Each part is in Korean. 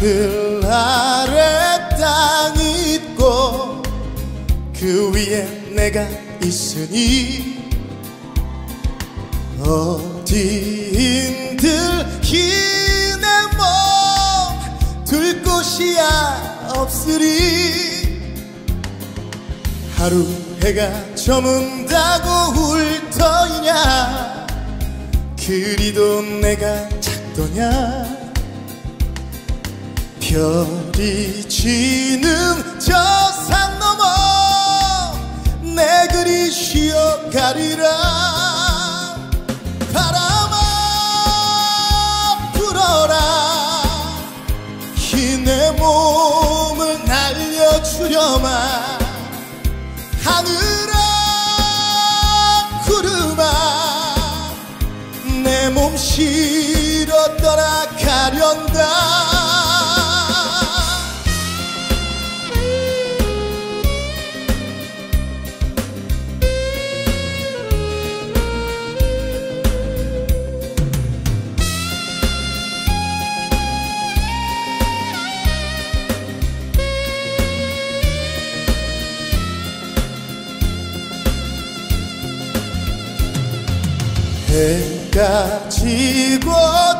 하늘 아래 땅 있고 그 위에 내가 있으니 하루 해가 저문다고 울터이냐? 그리도 내가 작더냐? 별이 지는 저 산 넘어 내 그리 쉬어가리라. 바람아 불어라. 흰내 몸을 날려주려마 실어 떠나가련다. 해가 지고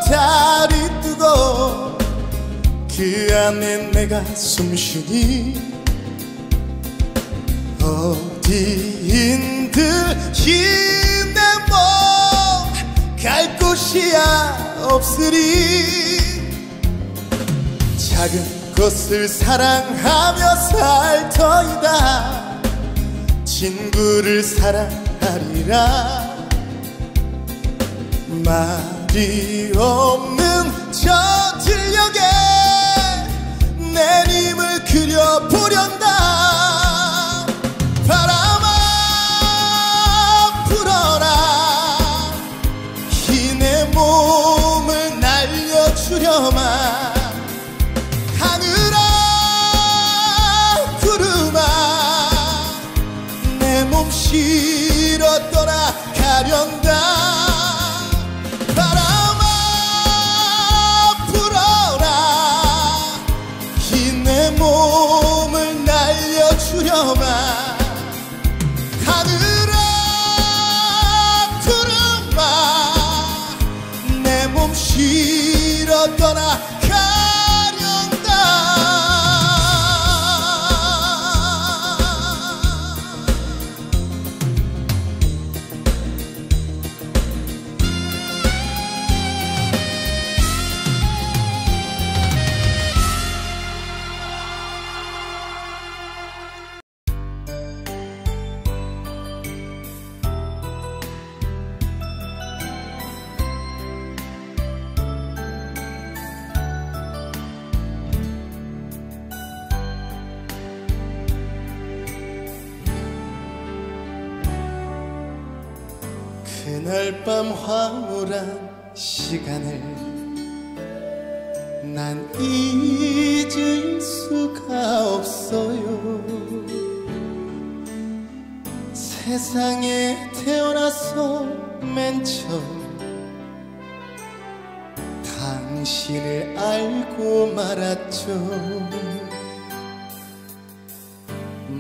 달이 뜨고 그 안에 내가 숨쉬니? 어디인들 힘내몸갈 곳이야 없으리? 작은 것을 사랑하며 살 터이다. 친구를 사랑하리라 말이 없는 저 들녘에 내 님을 그려보련다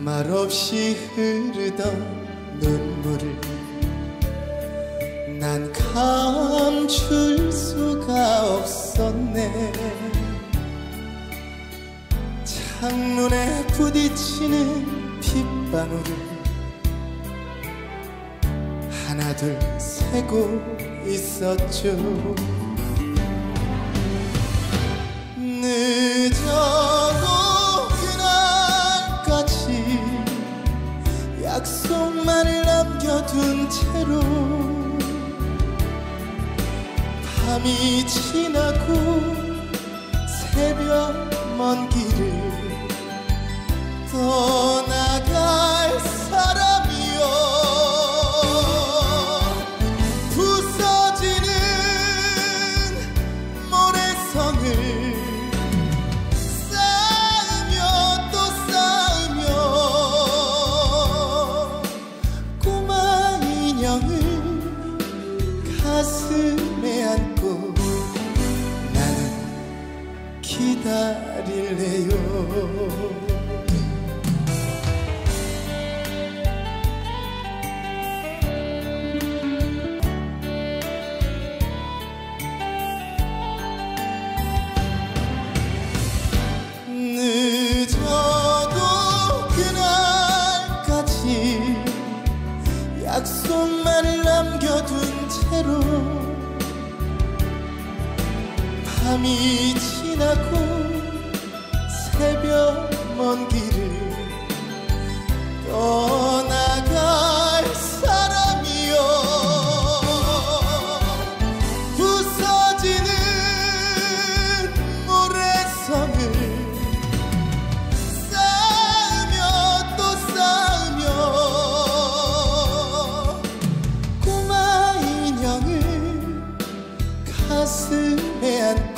말없이 흐르던 눈물을 난 감출 수가 없었네. 창문에 부딪히는 빗방울을 하나 둘 세고 있었죠 약속만을 남겨둔 채로 밤이 지나고 새벽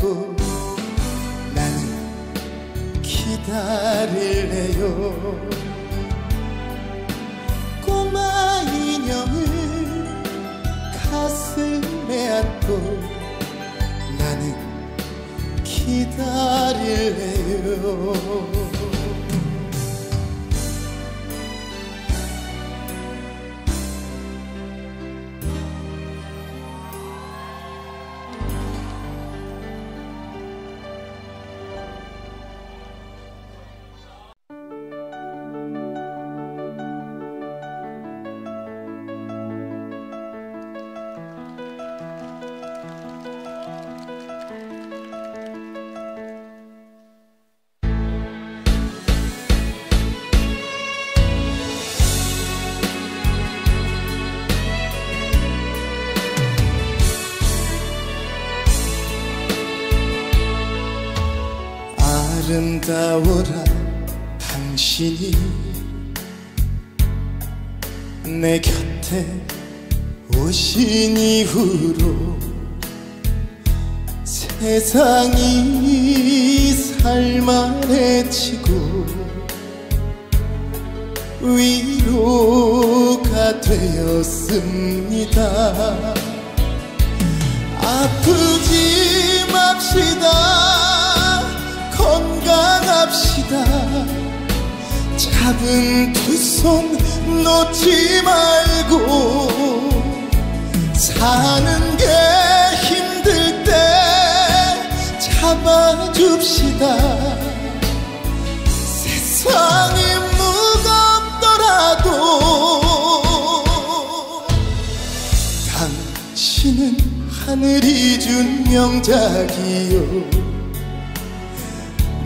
안고 나는 기다릴래요. 꼬마 인형을 가슴에 안고 나는 기다릴래요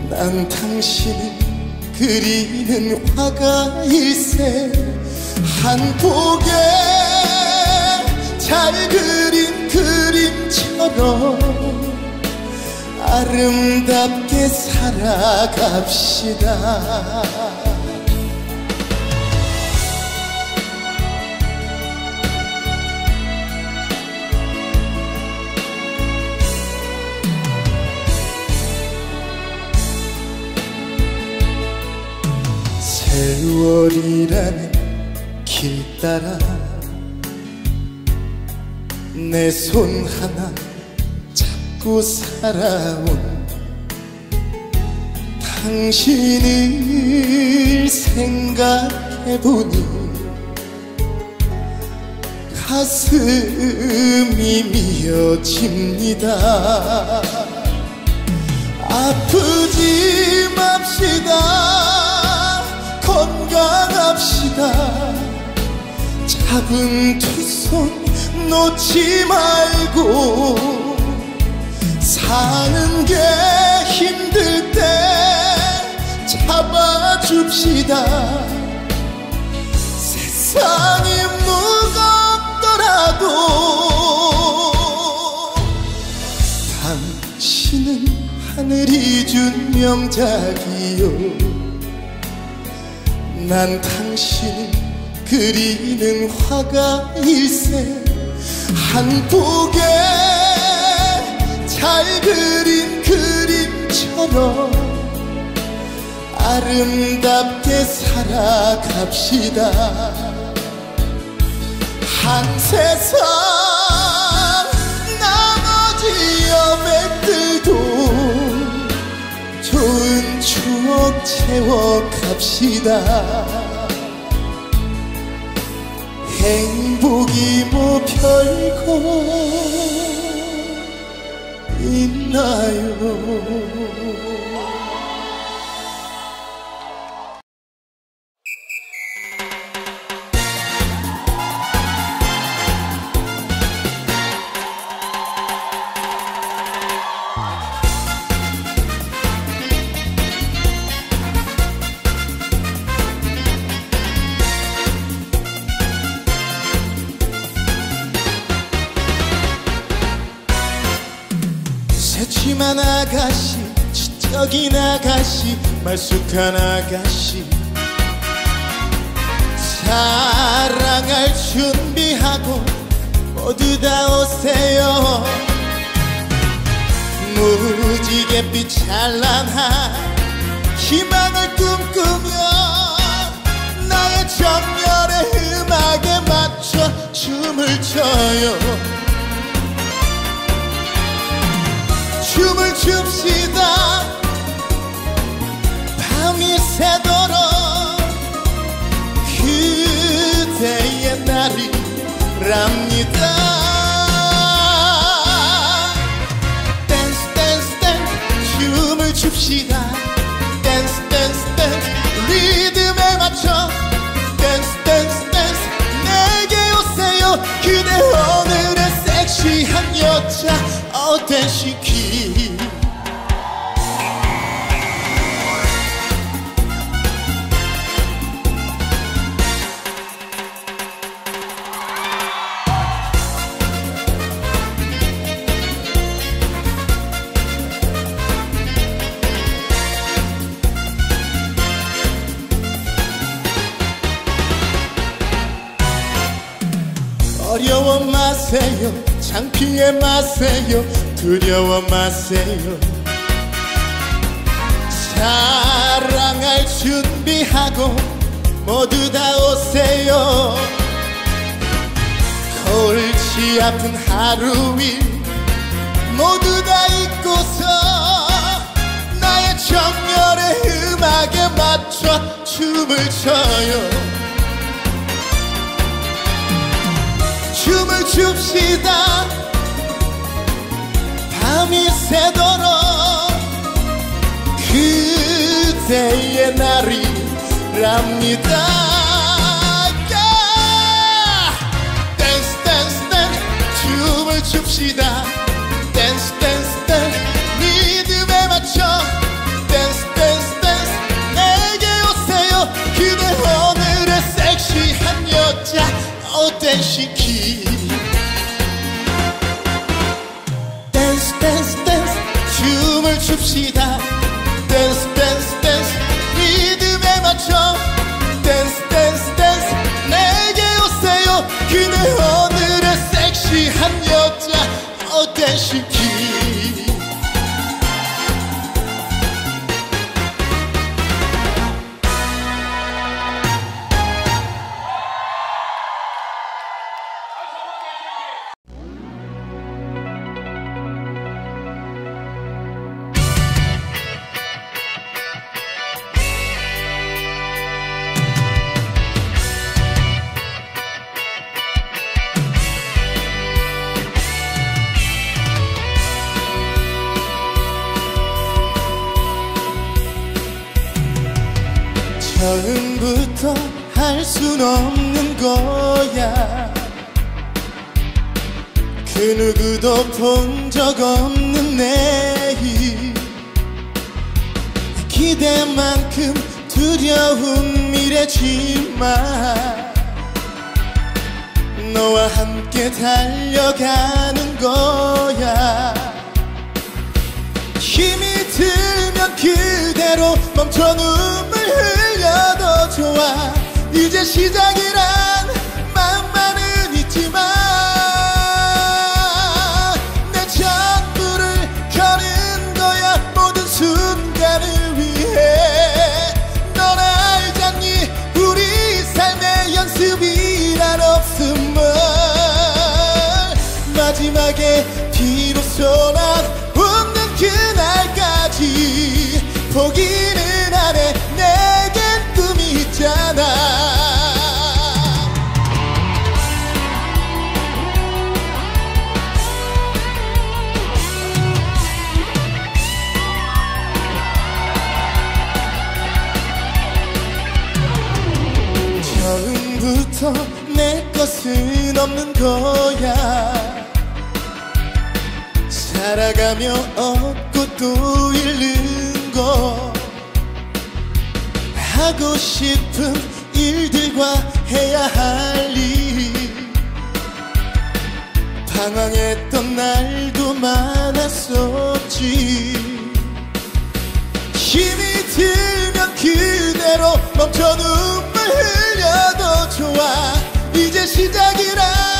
난 당신을 그리는 화가일세. 한 폭에 잘 그린 그림처럼 아름답게 살아갑시다 세월이라는 길 따라 내 손 하나 잡고 살아온 당신을 생각해보니 가슴이 미어집니다. 아프지 맙시다 건강합시다. 잡은 두 손 놓지 말고 사는 게 힘들 때 잡아줍시다. 세상이 무겁더라도 당신은 하늘이 준 명작이요 난 당신을 그리는 화가 일세. 한 폭에 잘 그린 그림처럼 아름답게 살아갑시다. 한 세상 추억 채워갑시다. 행복이 뭐 별거 있나요 말쑥한 아가씨 사랑할 준비하고 모두 다 오세요. 무지갯빛 찬란한 희망을 꿈꾸며 나의 정열의 음악에 맞춰 춤을 춰요. 춤을 춥시다 날이랍 피해 마세요. 두려워 마세요. 사랑할 준비하고 모두 다 오세요. 골치 아픈 하루 일 모두 다 잊고서 나의 정열의 음악에 맞춰 춤을 춰요. 춤을 춥시다 밤이 새도록 그대의 날이랍니다. 댄스 댄스 댄스 춤을 춥시다. 댄스 댄스 댄스 리듬에 맞춰. 댄스 댄스 댄스 내게 오세요. 그대 오늘의 섹시한 여자. 어댄시키 춥시다 기대만큼 두려운 미래지만 너와 함께 달려가는 거야. 힘이 들면 그대로 멈춰 눈물 흘려도 좋아. 이제 시작이란 거야. 살아가며 얻고 또 잃는 거. 하고 싶은 일들과 해야 할 일. 방황했던 날도 많았었지. 힘이 들면 그대로 멈춰 눈물 흘려도 좋아. 이제 시작이란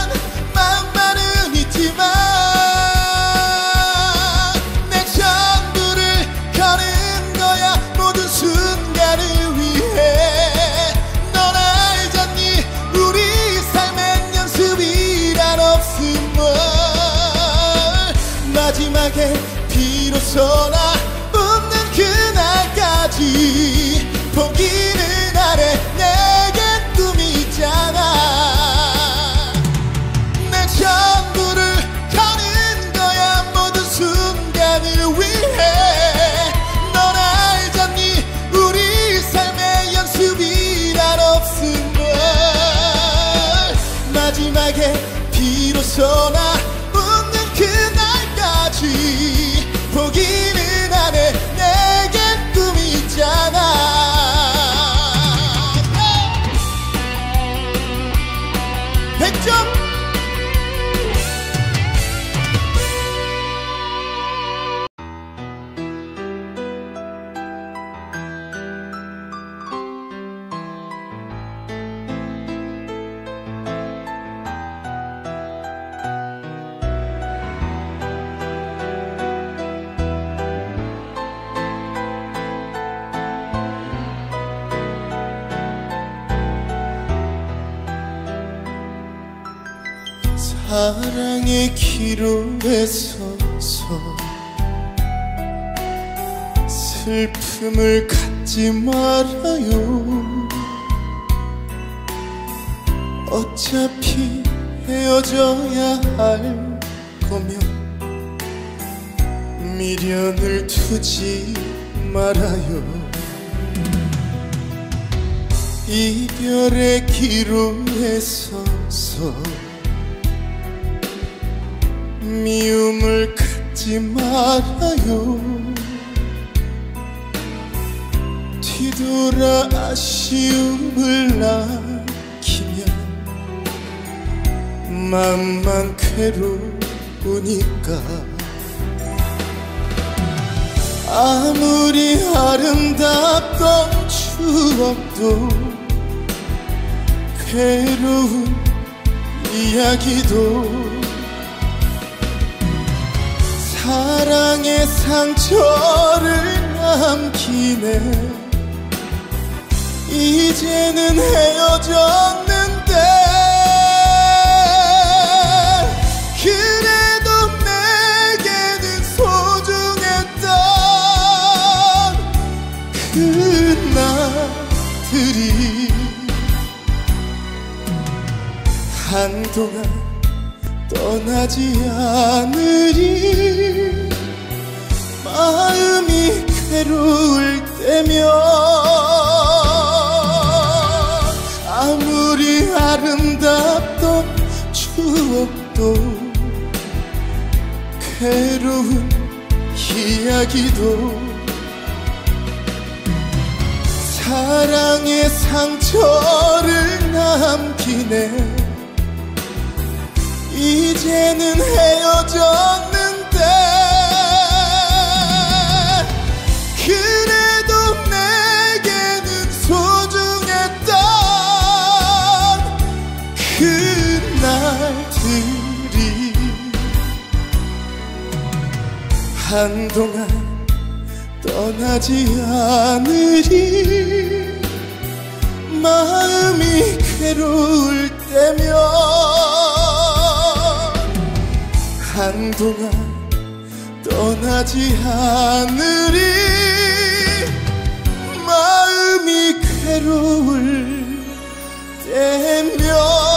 비로 슬픔 추억도 괴로운 이야기도 사랑의 상처를 남기네. 이제는 헤어졌는 동안 떠나지 않으리. 마음이 괴로울 때면 아무리 아름답던 추억도 괴로운 이야기도 사랑의 상처를 남기네 이제는 헤어졌는데 그래도 내게는 소중했던 그날들이 한동안 떠나지 않으리 마음이 괴로울 때면 한동안 떠나지 않으리. 마음이 괴로울 때면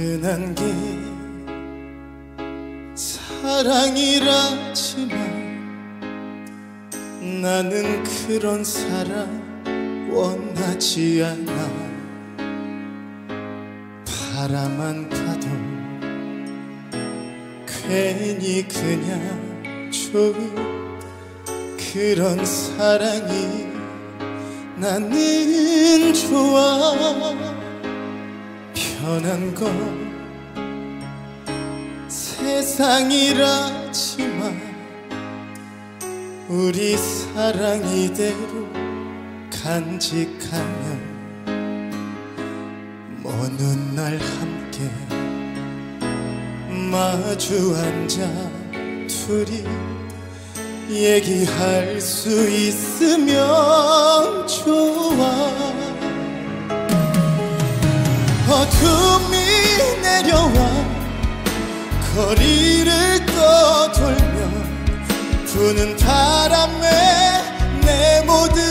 흔한 게 사랑이라지만 나는 그런 사랑 원하지 않아. 바라만 봐도 괜히 그냥 좋은 그런 사랑이 나는 좋아 편한 건 세상이라지만 우리 사랑 이대로 간직하면 먼날 함께 마주 앉아 둘이 얘기할 수 있으면 좋아 어둠이 내려와 거리를 떠돌면 부는 바람에 내 모든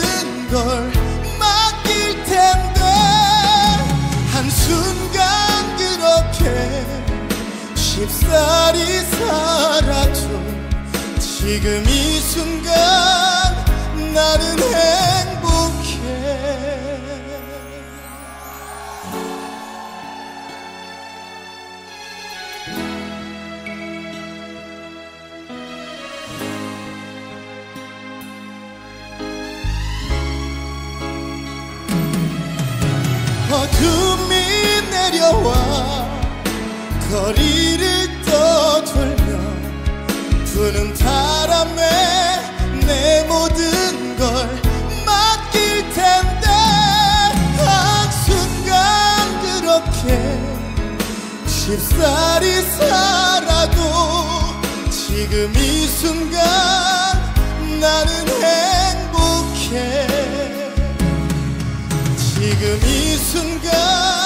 걸 맡길 텐데 한순간 그렇게 쉽사리 살아도 지금 이 순간 나는 행복해 어둠이 내려와 거리를 떠돌면 부는 바람에 내 모든 걸 맡길 텐데 한순간 그렇게 쉽사리 살아도 지금 이 순간 나는 행복해. 지금 이 순간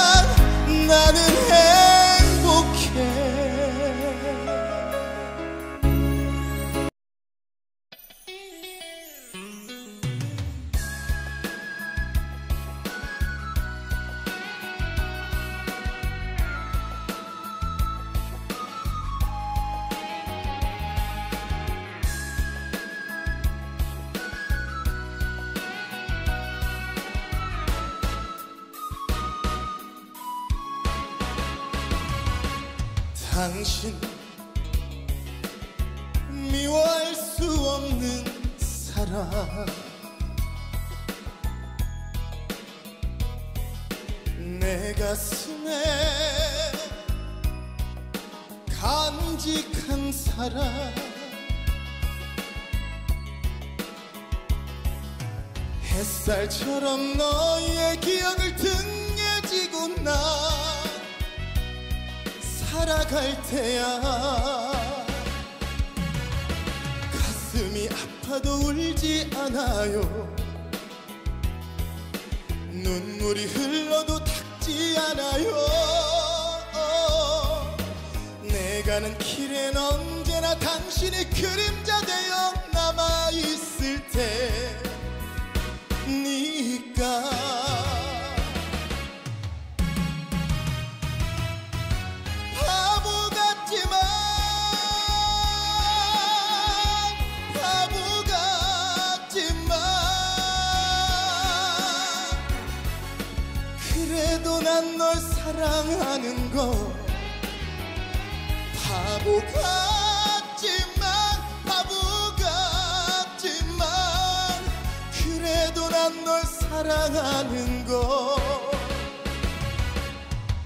사랑하는 거.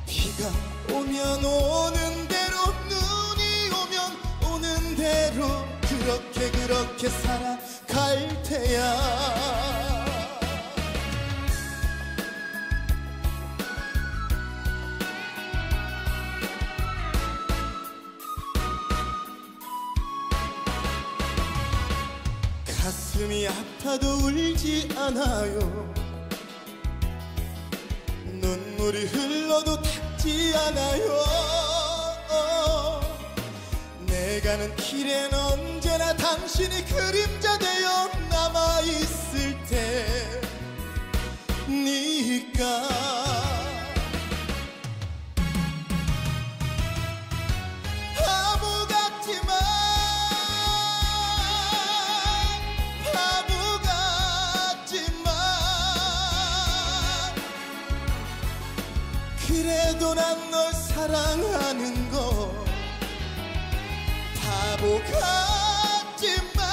비가 오면 오는 대로 눈이 오면 오는 대로 그렇게 그렇게 살아갈 테야. 가슴이 아파도 울지 않아요 눈물이 흘러도 닦지 않아요. 내 가 는 길엔 언제나 당신이 그림자 되어 남아있을 테니까 같지만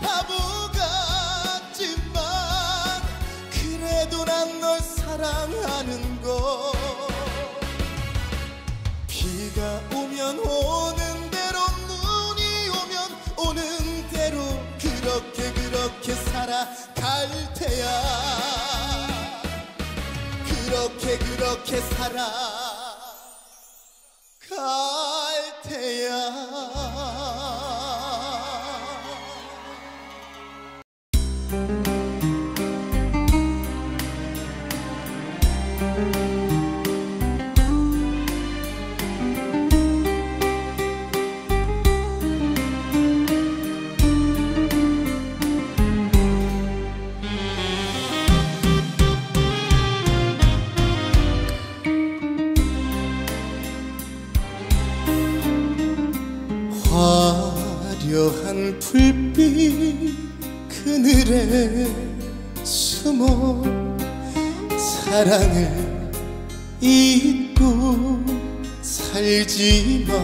바보 같지만 그래도 난 널 사랑하는 거. 비가 오면 오는 대로 눈이 오면 오는 대로 그렇게 그렇게 살아갈 테야. 그렇게 그렇게 살아 갈 테야 불빛 그늘에 숨어 사랑을 잊고 살지만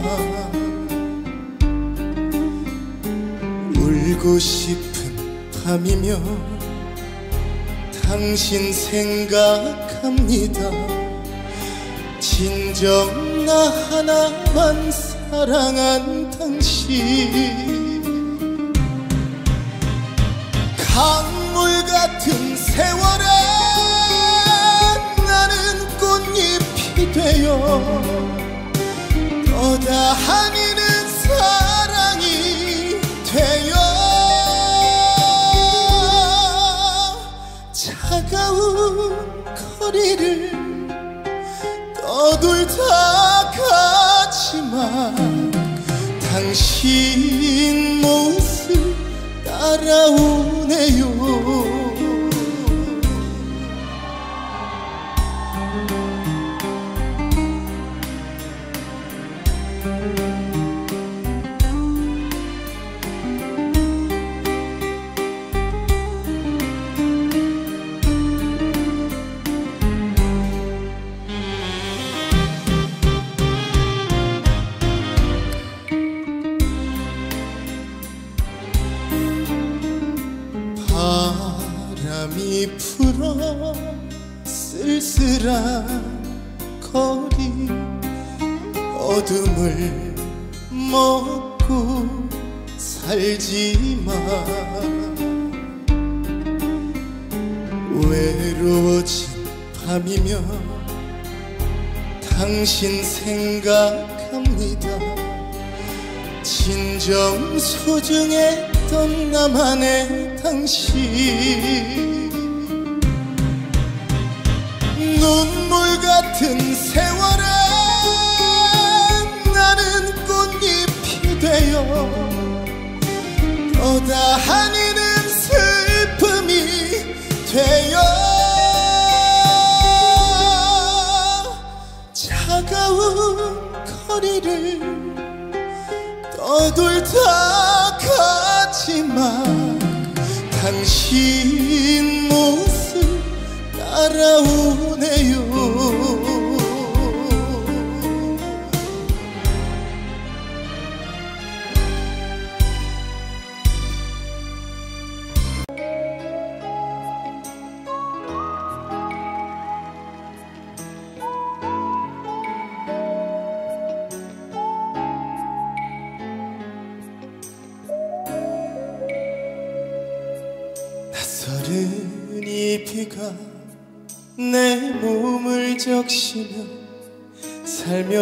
울고 싶은 밤이며 당신 생각합니다. 진정 나 하나만 사랑한 당신 강물 같은 세월에 나는 꽃잎이 되어 떠다니는 사랑이 되어 차가운 거리를 떠돌다 가지만 당신 모습 따라오 네 생각합니다. 진정 소중했던 나만의 당신. 눈물 같은 세월에 나는 꽃잎이 되어 떠다니는 슬픔이 되어 거리를 떠돌다 가지만 당신 모습 따라오네요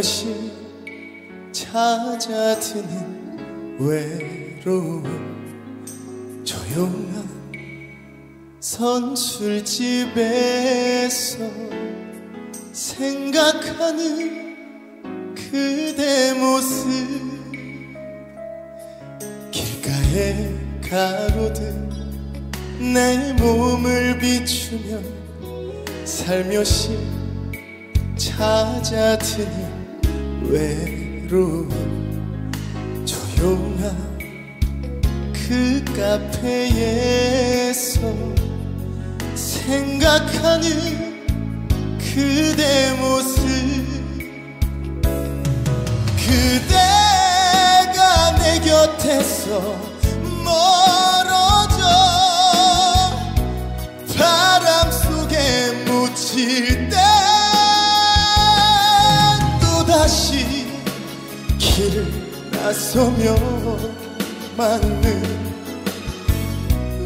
살며시 찾아드는 외로움. 조용한 선술집에서 생각하는 그대 모습. 길가에 가로등 내 몸을 비추며 살며시 찾아드는 외로운 조용한 그 카페에서 생각하는 그대 모습 그대가 내 곁에서 멀 나서며 맞는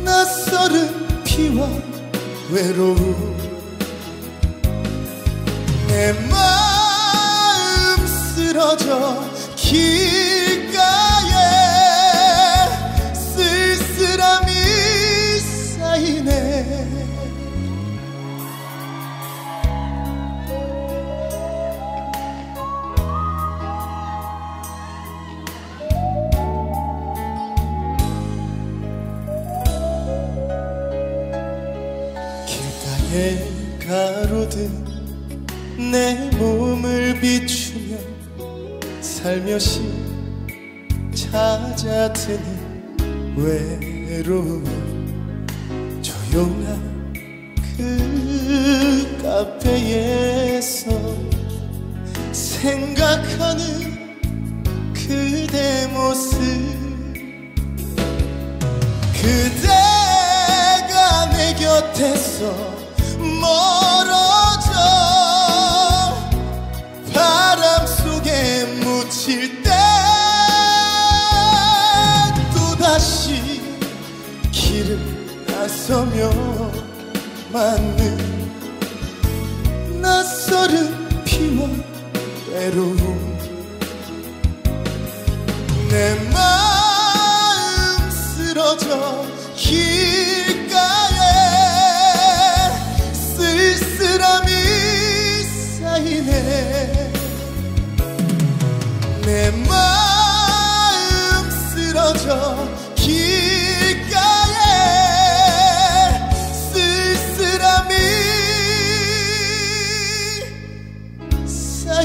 낯설은 피와 외로움. 내 마음 쓰러져 길 가로등 내 몸을 비추며 살며시 찾아드는 외로움 조용한 그 카페에서 생각하는 그대 모습. 그대가 내 곁에서 멀 묻힐 때 또다시 길을 나서며 맞는 낯설은 피와 외로움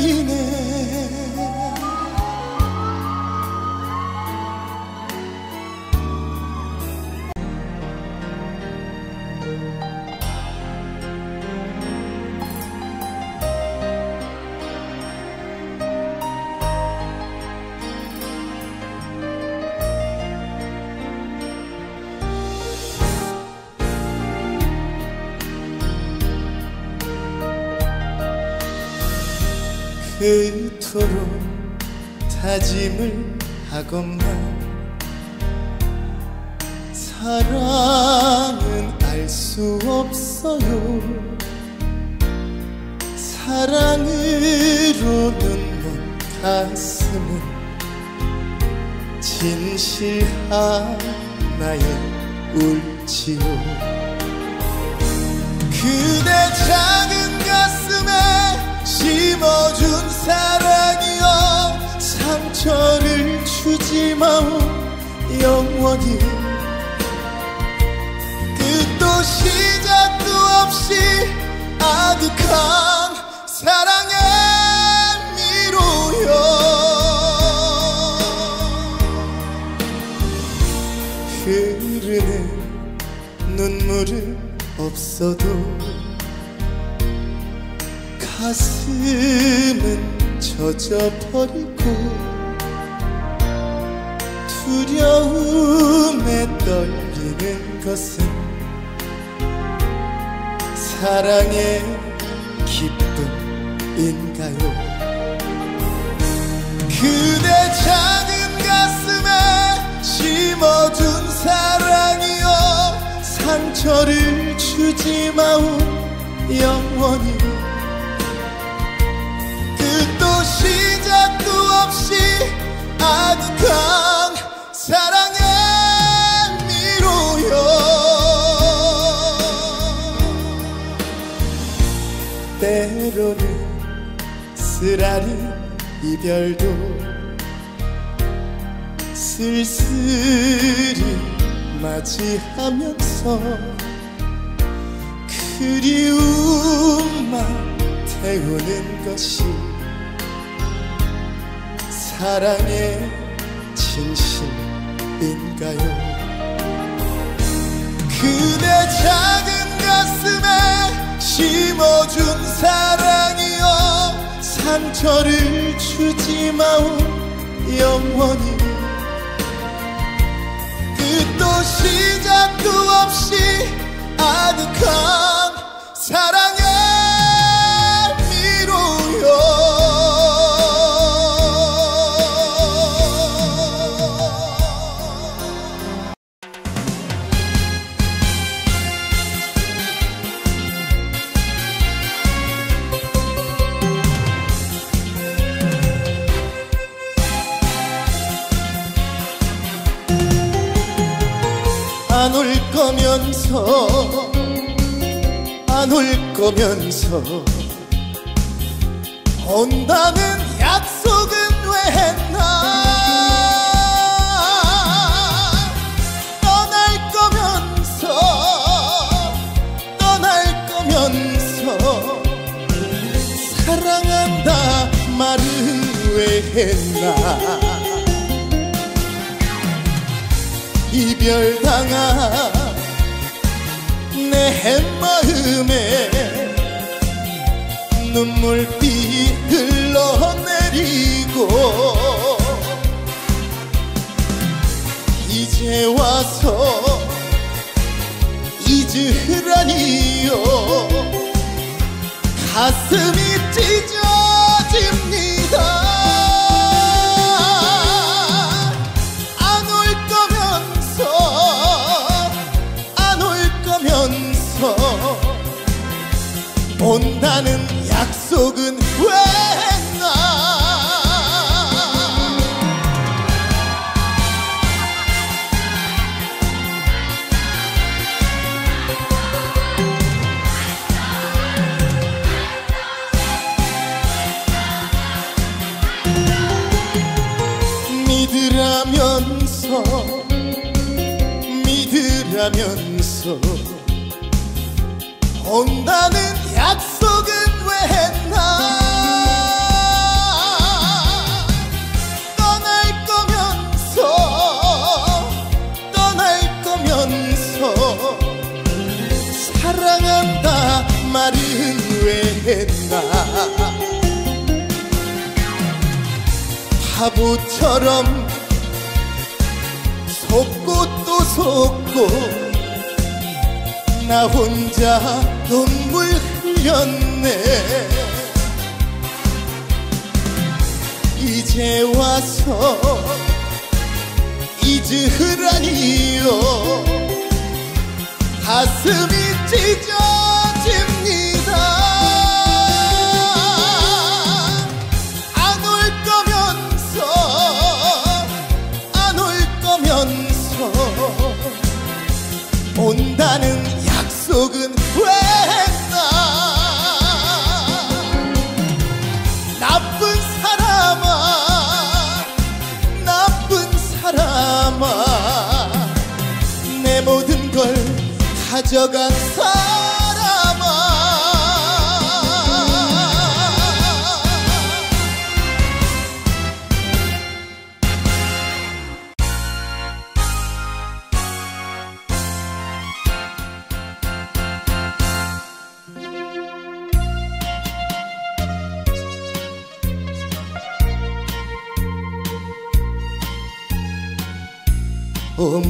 yine 다짐을 하건만 사랑은 알 수 없어요. 사랑으로는 먼 가슴은 진실 하나에 울지요 상처를 주지 마오 영원히. 끝도 시작도 없이 아득한 사랑의 미로요. 흐르는 눈물은 없어도 가슴은 젖어버리고 두려움에 떨리는 것은 사랑의 기쁨인가요? 그대 작은 가슴에 심어준 사랑이여 상처를 주지 마오 영원히. 끝도 시작도 없이 아 쓰라린 이별도 쓸쓸히 맞이하면서 그리움만 태우는 것이 사랑의 진심인가요? 그대 작은 가슴에 심어준 사랑이여 상처를 주지 마오 영원히. 끝도 시작도 없이 아득한 사랑. 거면서 안 올 거면서 온다는 약속은 왜 했나? 떠날 거면서 떠날 거면서 사랑한다 말은 왜 했나? 이별당한 내 마음에 눈물비 흘러내리고 이제 와서 잊으라니요. 가슴이 찢어집니다 온다는 약속은 왜 했나? 믿으라면서 믿으라면서 온다는 말은 왜 했나? 바보처럼 속고 또 속고 나 혼자 눈물 흘렸네. 이제 와서 잊으라니요. 가슴이 찢어 온다는 약속은 왜 했나 나쁜 사람아 나쁜 사람아. 내 모든 걸 사람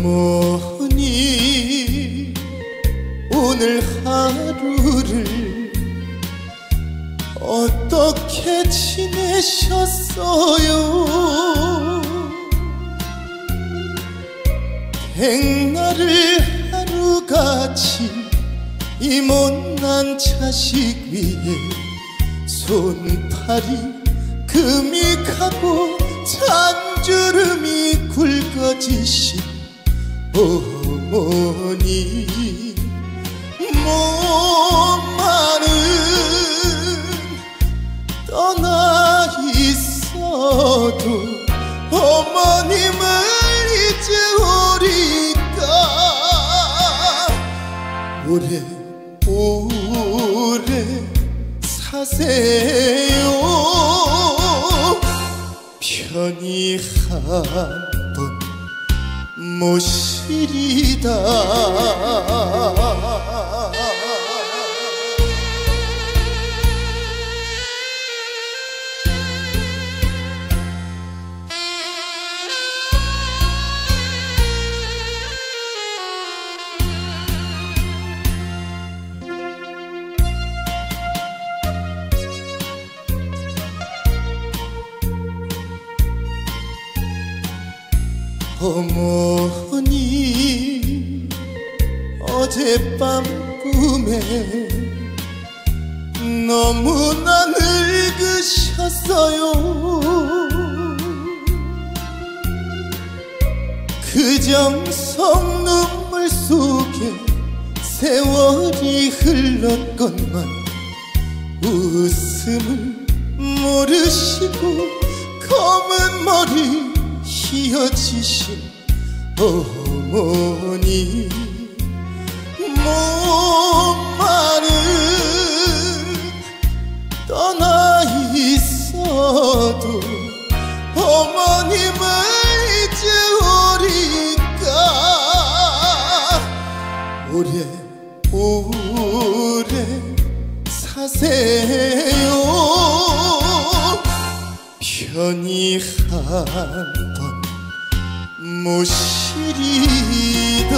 어머니 오늘 하루를 어떻게 지내셨어요? 백날을 하루같이 이 못난 자식 위에 손팔이 금이 가고 잔주름이 굵어지신 어머니 몸만은 떠나 있어도 어머님을 잊으리까? 오래 오래 사세요. 편히 한번 모시리다. 어머 어젯밤 꿈에 너무나 늙으셨어요. 그 정성 눈물 속에 세월이 흘렀건만 웃음을 모르시고 검은 머리 휘어지신 어머니 몸만은 떠나 있어도 어머님을 잊으리까? 오래 오래 사세요. 편히 한번 모시리다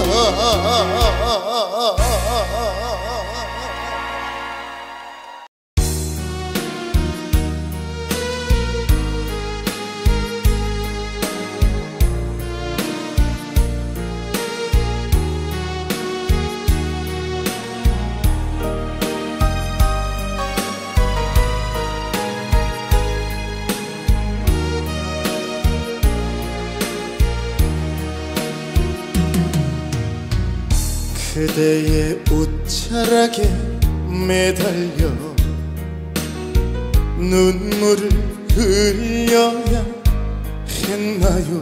그대의 옷자락에 매달려 눈물을 흘려야 했나요?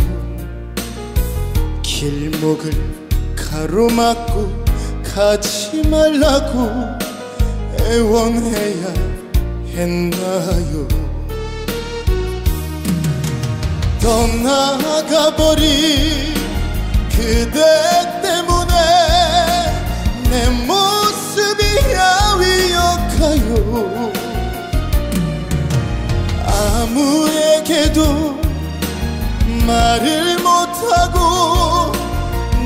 길목을 가로막고 가지 말라고 애원해야 했나요? 떠나가버린 그대 때문에 내 모습이 야위역하여 아무에게도 말을 못하고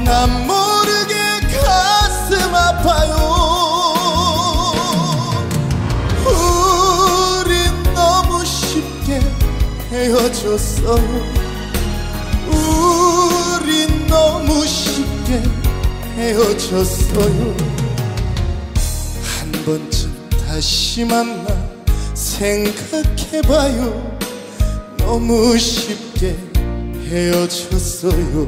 난 모르게 가슴 아파요. 우린 너무 쉽게 헤어졌어요 우린 너무 쉽게 헤어졌어요. 한 번쯤 다시 만나 생각해봐요. 너무 쉽게 헤어졌어요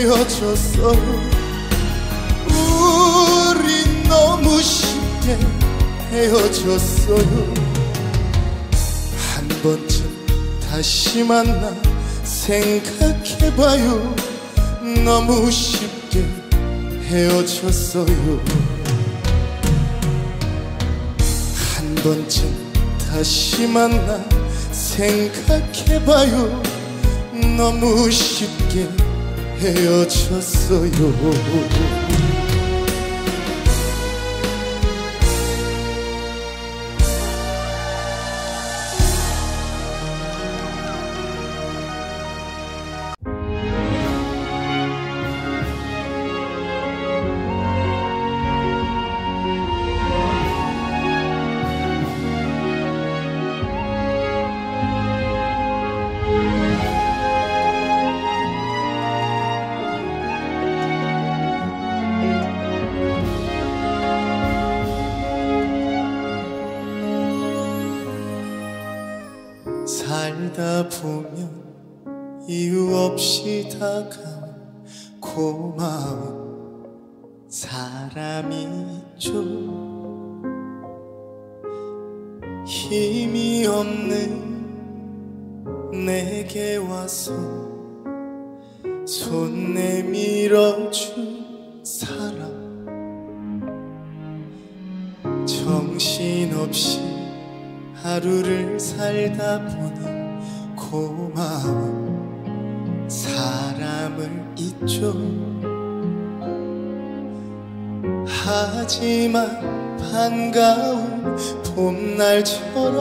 헤어졌어요 우린 너무 쉽게 헤어졌어요. 한 번쯤 다시 만나 생각해봐요. 너무 쉽게 헤어졌어요. 한 번쯤 다시 만나 생각해봐요. 너무 쉽게 헤어졌어요 살다 보면 이유 없이 다가온 고마운 사람이 있죠 힘이 없는 내게 와서 손 내밀어준 사람. 정신없이 하루를 살다 보니 고마운 사람을 잊죠. 하지만 반가운 봄날처럼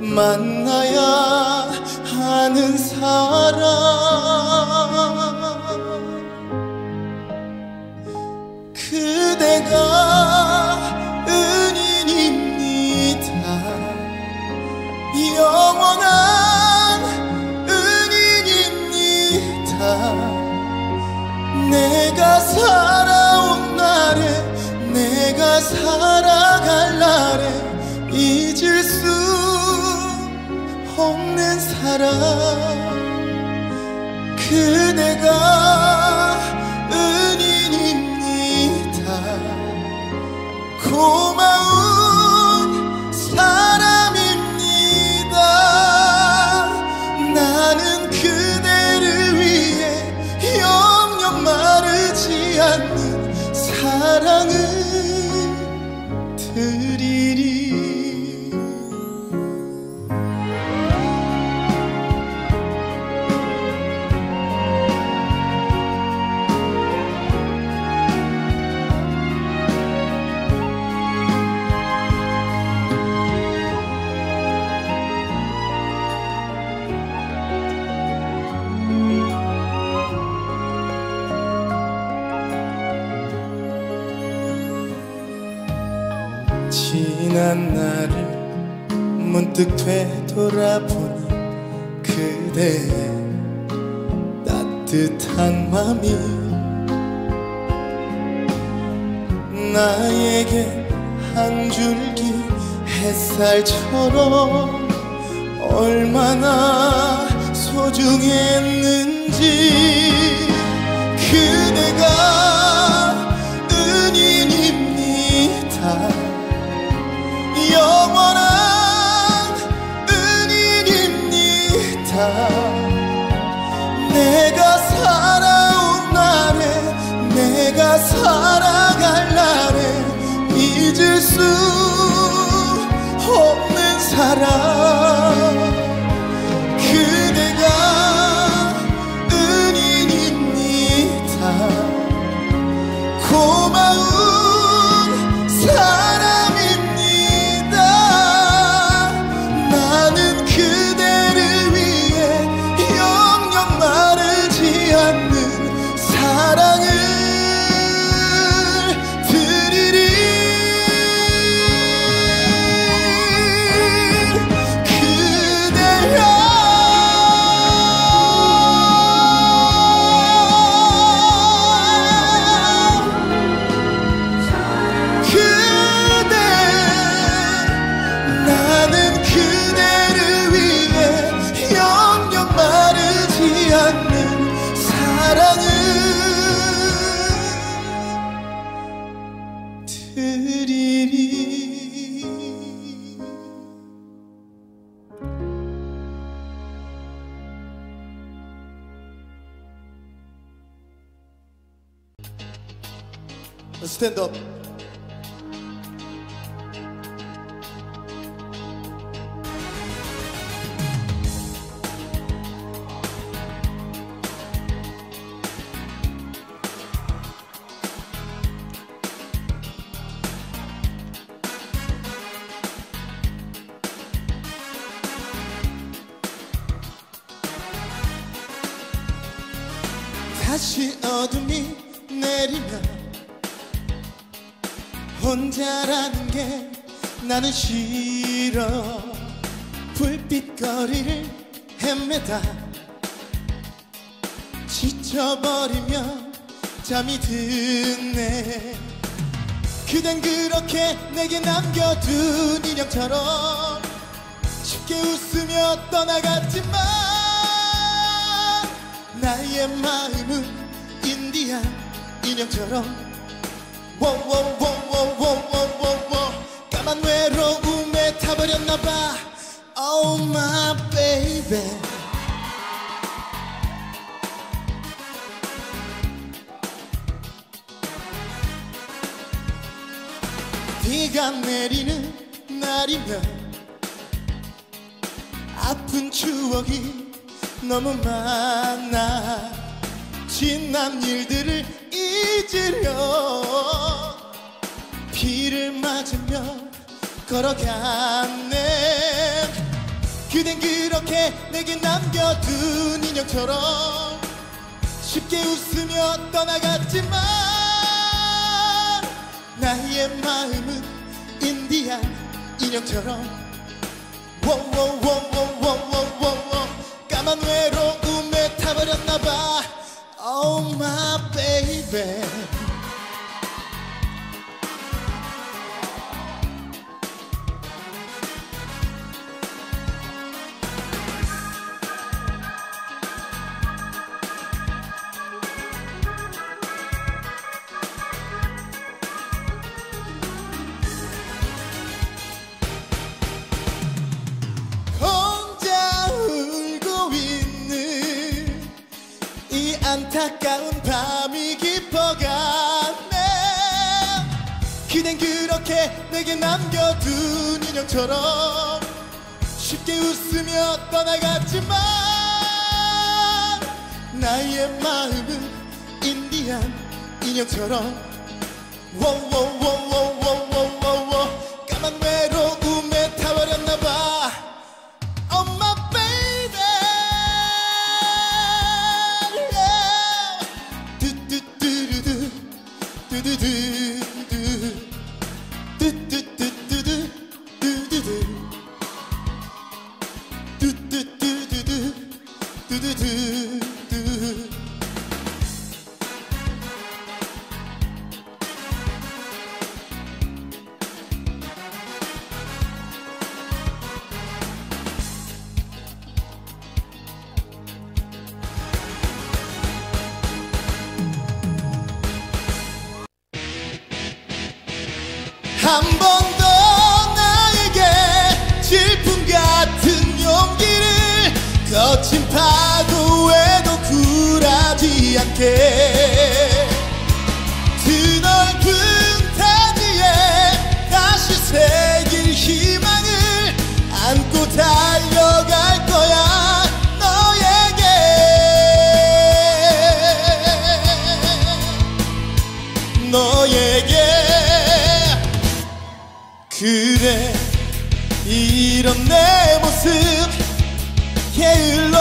만나야 하는 사람. 그대가 은인입니다. 영원한 살아갈 날에 잊을 수 없는 사람 그대가 은인입니다. 고마운 사람입니다. 나는 그대를 위해 영영 마르지 않는 사랑을 되돌아보니 그대의 따뜻한 맘이 나에게 한 줄기 햇살처럼 얼마나 소중했는지. 그 살아갈 날에 잊을 수 없는 사람 스탠 나는 싫어. 불빛거리를 헤매다. 지쳐버리면 잠이 드네. 그댄 그렇게 내게 남겨둔 인형처럼 쉽게 웃으며 떠나갔지만 나의 마음은 인디안 인형처럼. 워워워워워워워 워 까만 외로움에 타버렸나봐. Oh my baby. 비가 내리는 날이면 아픈 추억이 너무 많아. 지난 일들을 잊으려. 비를 맞으며 걸어갔네. 그댄 그렇게 내게 남겨둔 인형처럼 쉽게 웃으며 떠나갔지만 나의 마음은 인디안 인형처럼 워워워워워워워. 까만 외로움에 타버렸나봐. Oh my baby. 인형처럼 쉽게 웃으며 떠나갔지만 나의 마음은 인디안 인형처럼 워워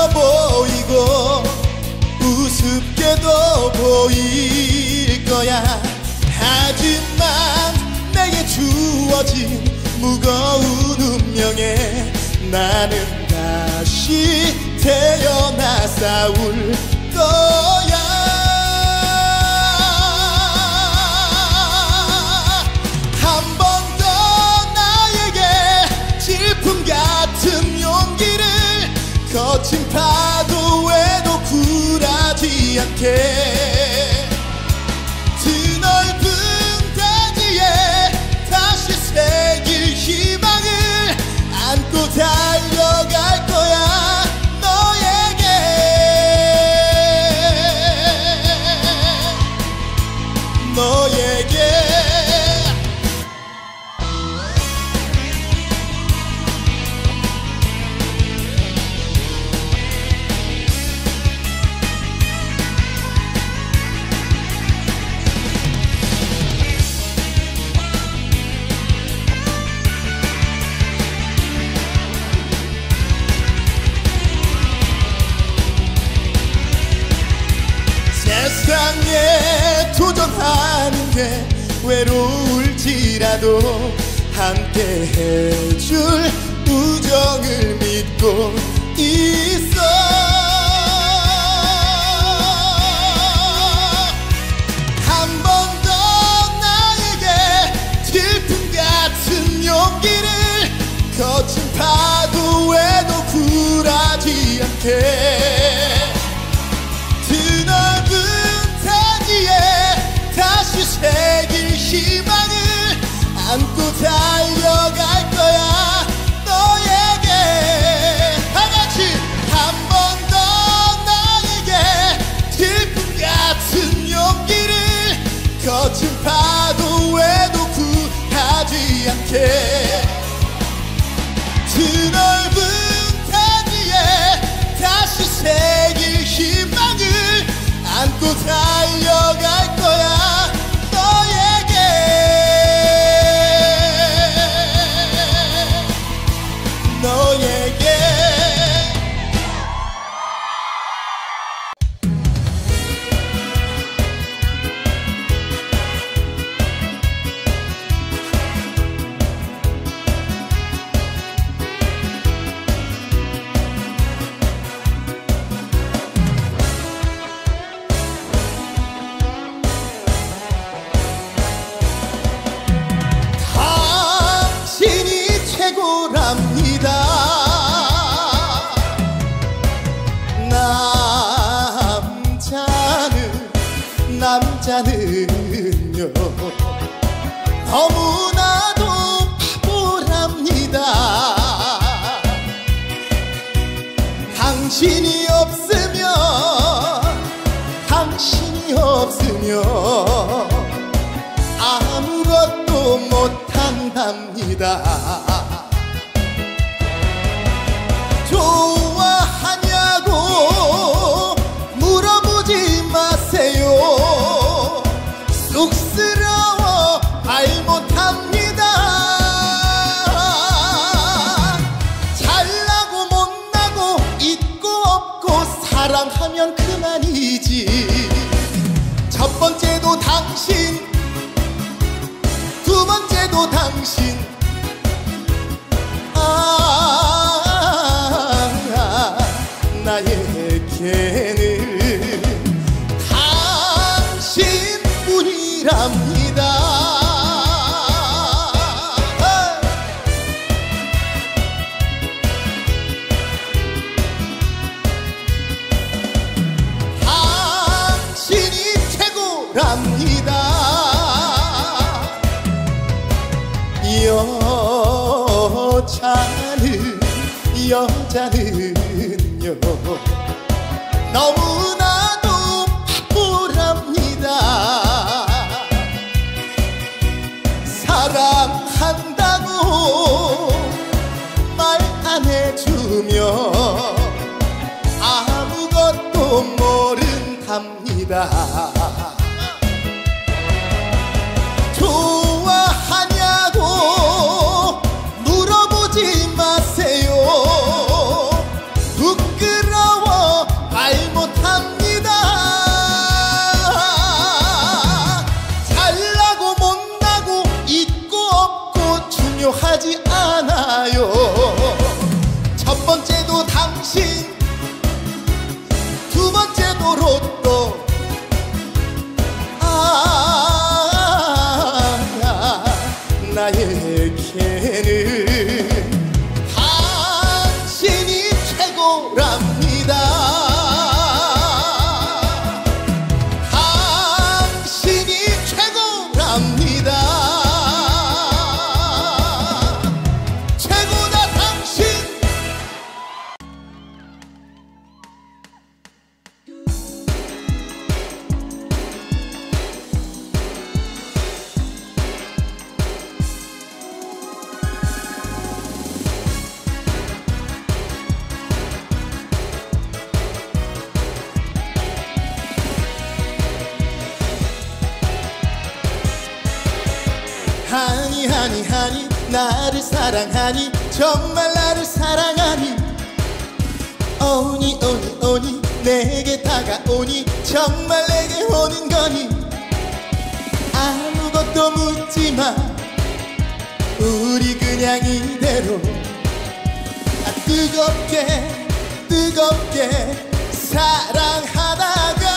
보이고 우습게도 보일 거야. 하지만 내게 주어진 무거운 운명에 나는 다시 태어나 싸울 거 거친 파도에도 굴하지 않게. 드넓은 대지에 다시 새길 희망을 안고 달려 외로울지라도 함께 해줄 우정을 믿고 있어. 한 번 더 나에게 질풍 같은 용기를 거친 파도에도 굴하지 않게 달려갈 거야. 너에게 다 같이 한 번 더 나에게 질풍 같은 용기를 거친 파도에도 굴하지 않게. 드넓은 대지에 다시 새길 희망을 안고 달려갈 하니 하니 하니 나를 사랑하니 정말 나를 사랑하니. 오니 오니 오니 내게 다가오니 정말 내게 오는 거니. 아무것도 묻지마. 우리 그냥 이대로. 아 뜨겁게 뜨겁게 사랑하다가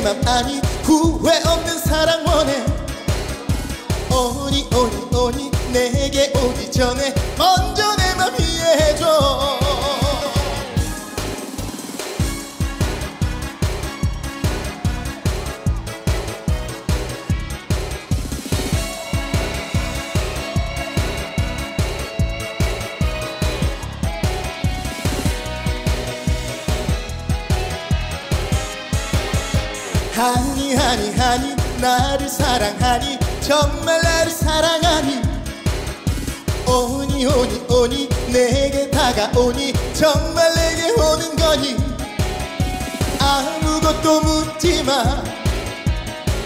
내 맘 아니 후회 없는 사랑 원해. 오니 오니 오니 내게 오기 전에 먼저 내 맘 이해해줘. 하니 나를 사랑하니 정말 나를 사랑하니. 오니 오니 오니 내게 다가오니 정말 내게 오는 거니. 아무것도 묻지마.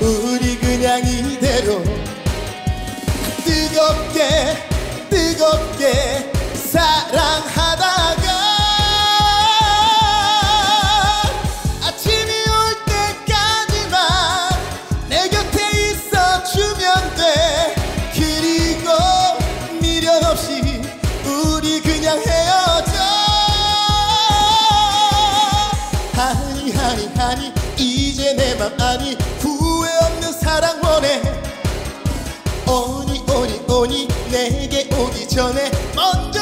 우리 그냥 이대로. 뜨겁게 뜨겁게 사랑하다가 하니 이제 내 맘 아니 후회 없는 사랑 원해. 오니 오니 오니 내게 오기 전에 먼저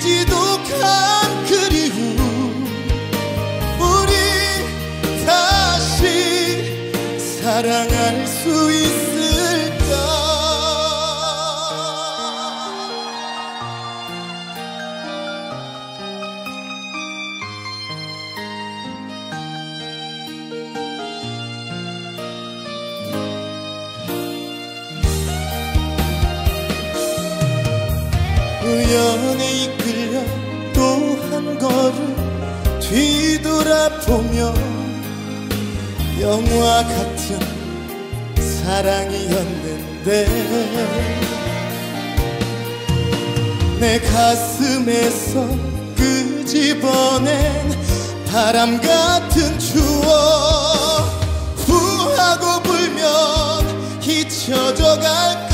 지독한 그리움. 우리 다시 사랑 뒤돌아보며 영화 같은 사랑이었는데 내 가슴에서 끄집어낸 바람 같은 추억 후하고 불면 잊혀져 갈까